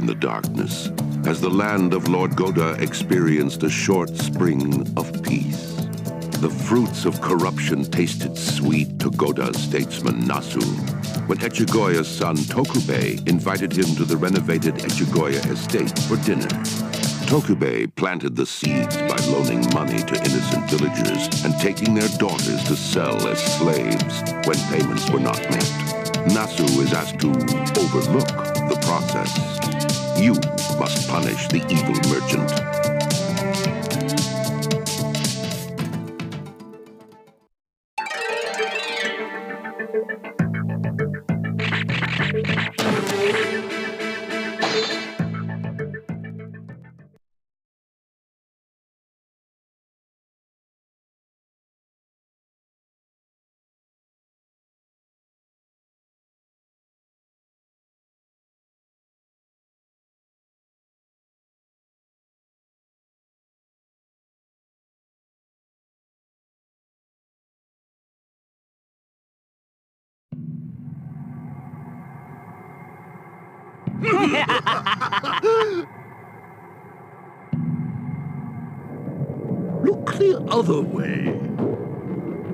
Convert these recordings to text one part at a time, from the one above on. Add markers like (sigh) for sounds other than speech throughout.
in the darkness as the land of Lord Goda experienced a short spring of peace. The fruits of corruption tasted sweet to Goda's statesman Nasu when Echigoya's son Tokubei invited him to the renovated Echigoya estate for dinner. Tokubei planted the seeds by loaning money to innocent villagers and taking their daughters to sell as slaves when payments were not met. Nasu is asked to overlook the process. You must punish the evil merchant. (laughs) Look the other way.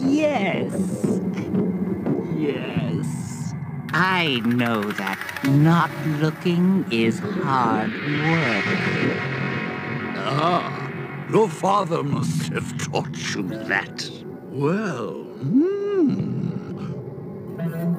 Yes. Yes. I know that not looking is hard work. Ah, your father must have taught you that. Well, hmm.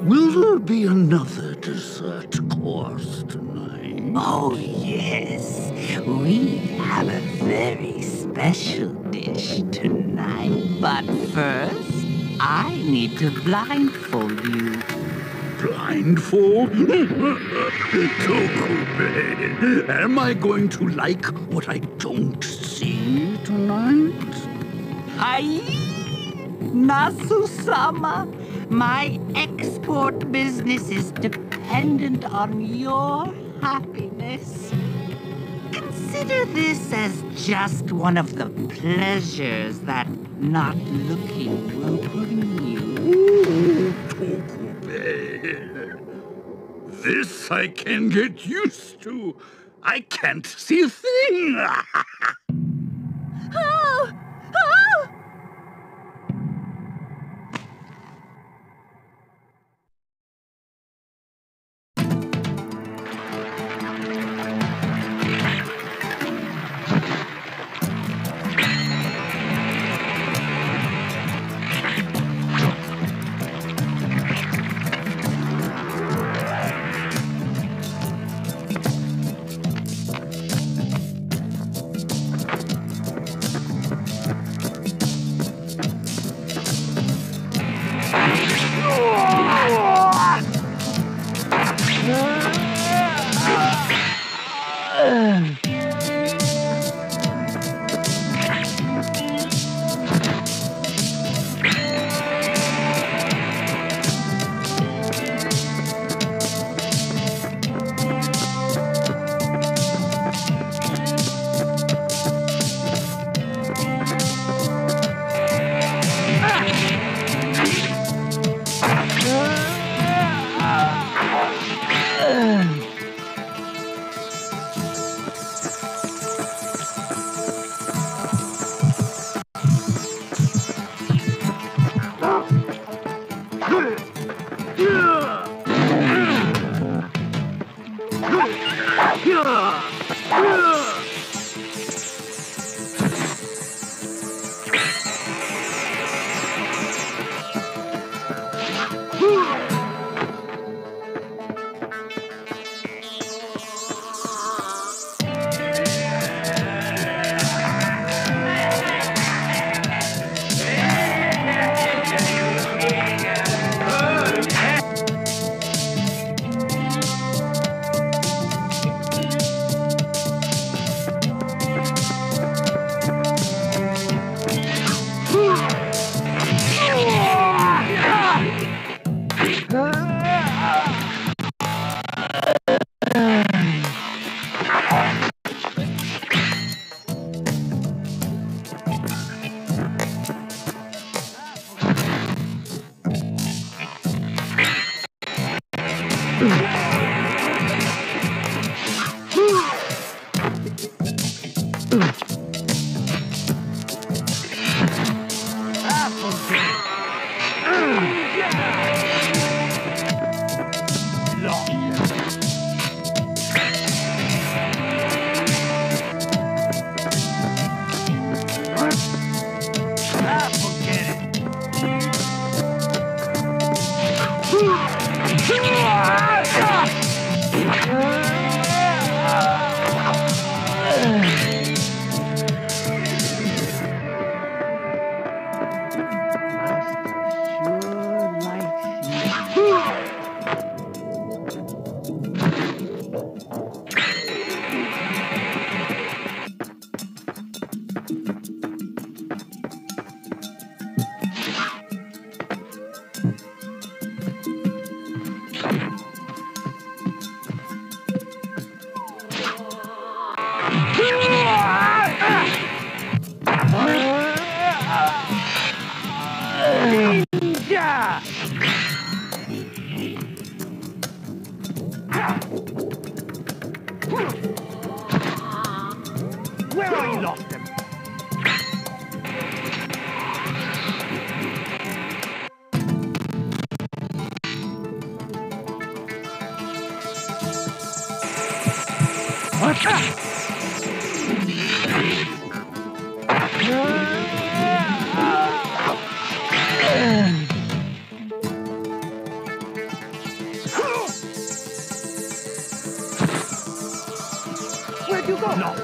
Will there be another dessert course tonight? Oh, yes. We have a very special dish tonight. But first, I need to blindfold you. Blindfold? (laughs) Tokubei, am I going to like what I don't see tonight? Ai! Nasu-sama, my export business is dependent on your happiness. Consider this as just one of the pleasures that not looking will bring you. Ooh, This I can get used to. I can't see a thing. (laughs) Oh!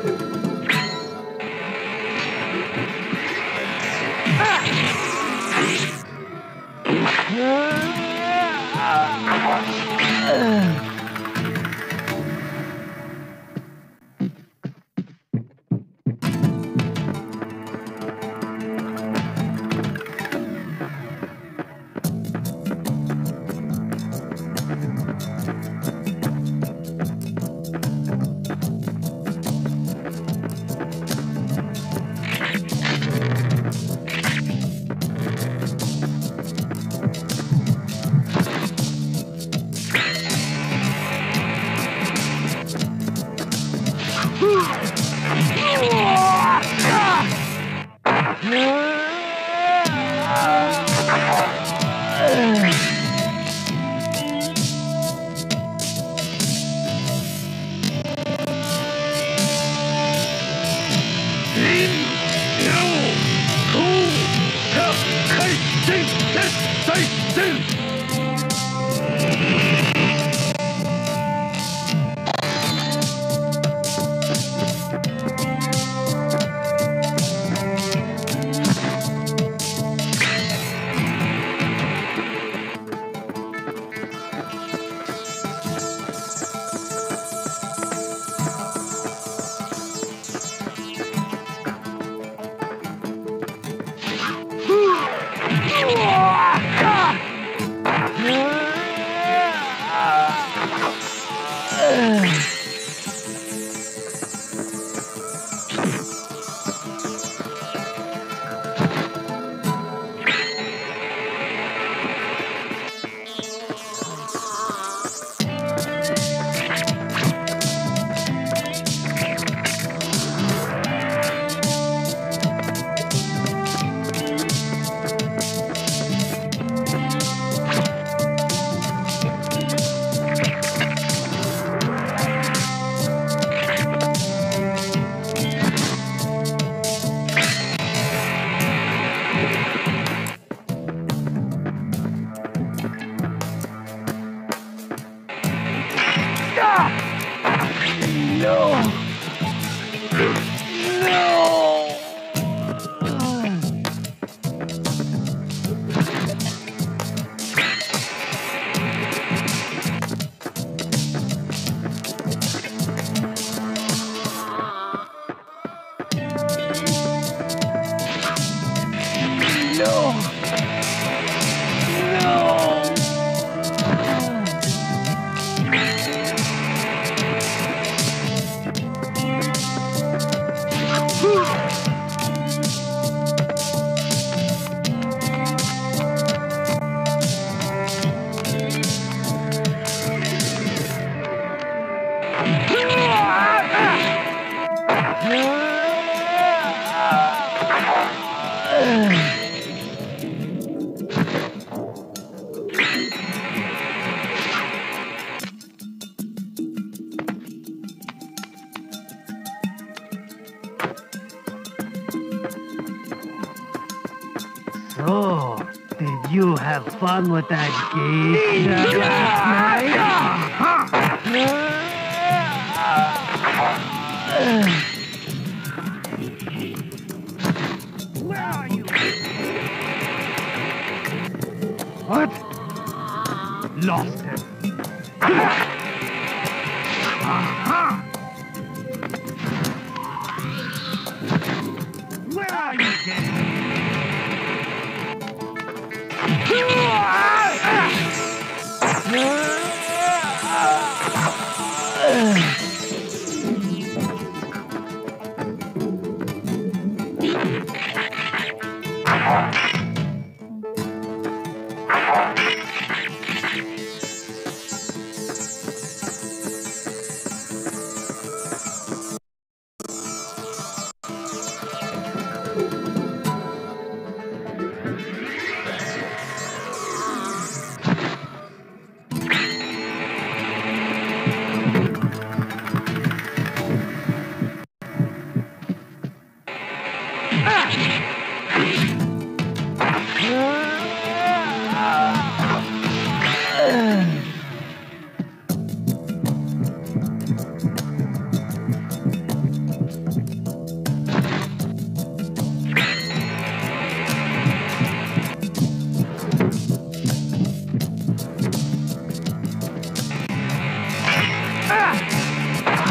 You go? That? Where are you? What? Lost it.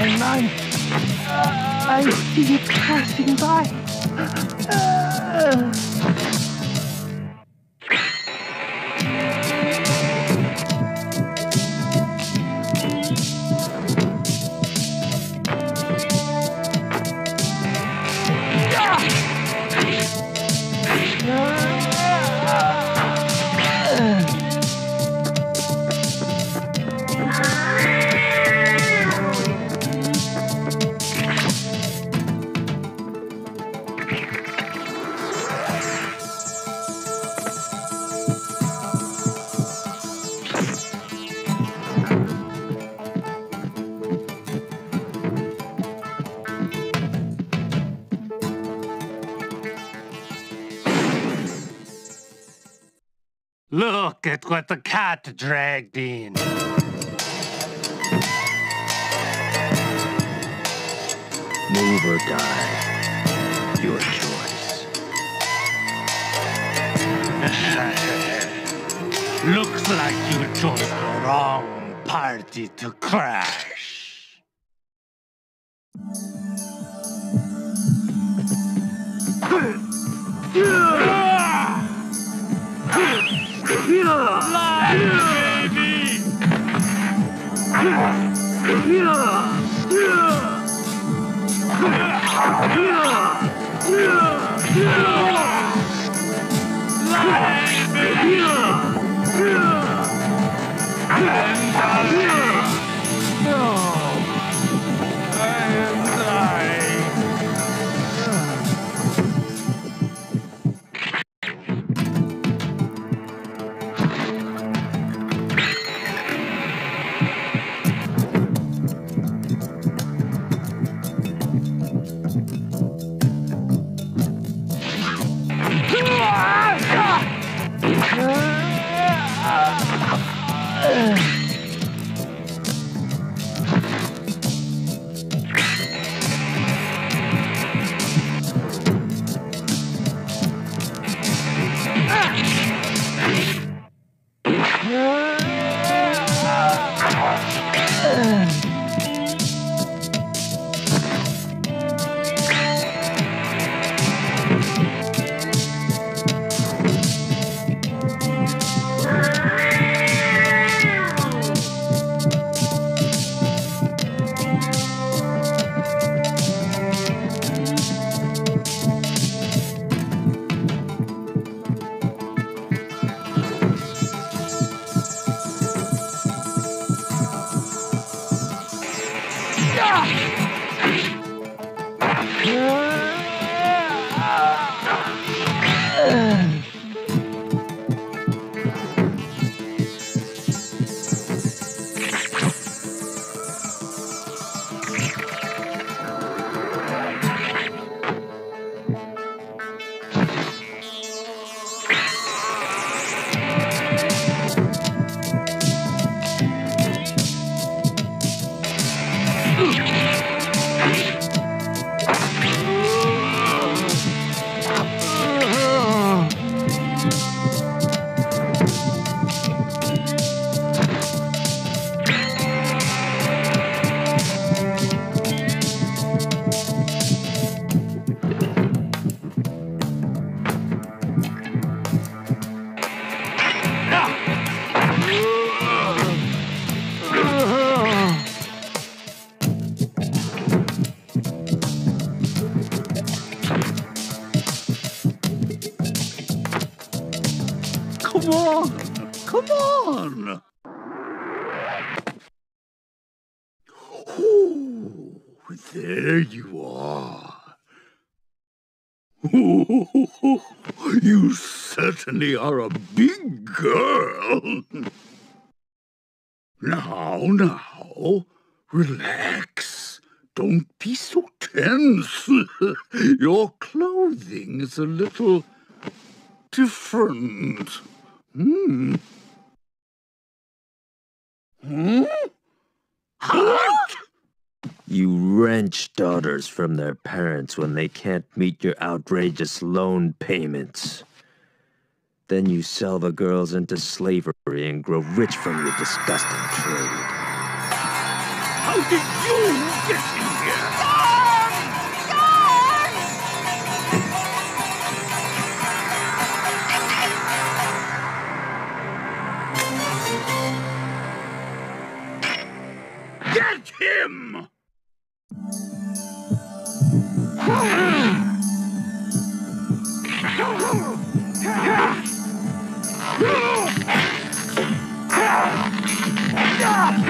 my mind. I see you passing by. Look at what the cat dragged in. Move or die. Your choice. (laughs) Looks like you chose the wrong party to crash. (laughs) Yeah! Come certainly are a big girl. Now, now, relax. Don't be so tense. (laughs) Your clothing is a little different. Hmm. Hmm? What? You wrench daughters from their parents when they can't meet your outrageous loan payments. Then you sell the girls into slavery and grow rich from your disgusting trade. How did you get in here? Get him!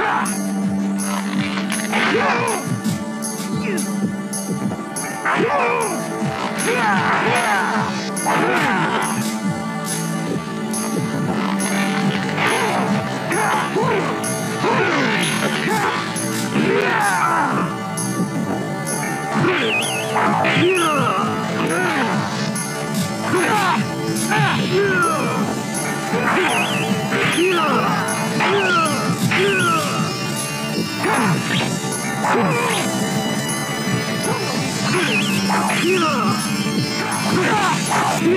Yeah! Please,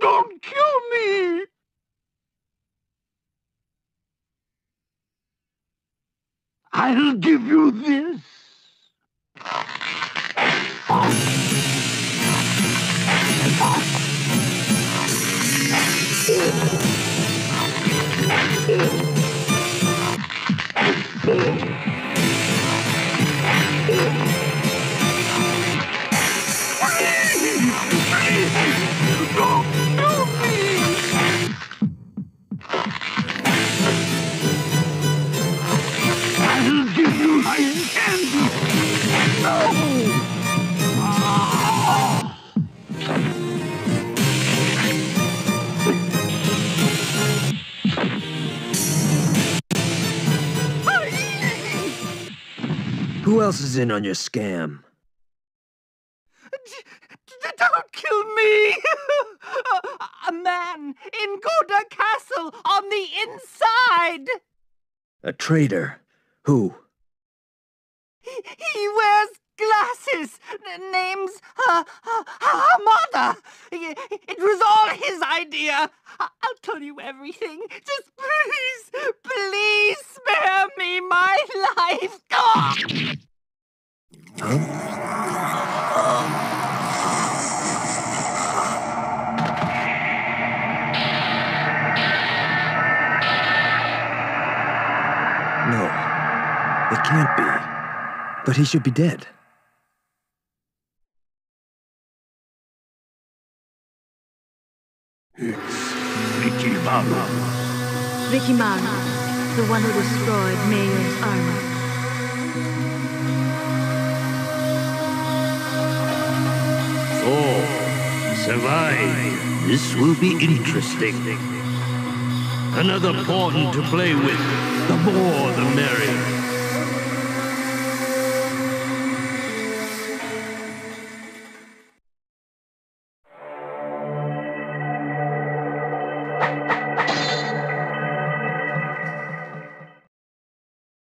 don't kill me! I'll give you this. Who else is in on your scam? Don't kill me! (laughs) a, man in Goda Castle on the inside! A traitor. Who? He, he wears glasses. Name's uh, uh, Hamada. It, it was all his idea. I'll tell you everything. Just please, please spare me my life. No. It can't be. But he should be dead. Mickey Mama. Rikimaru, the one who destroyed Mei-Oh's army. Oh, survive. This will be interesting. Another pawn to play with. The more the merrier.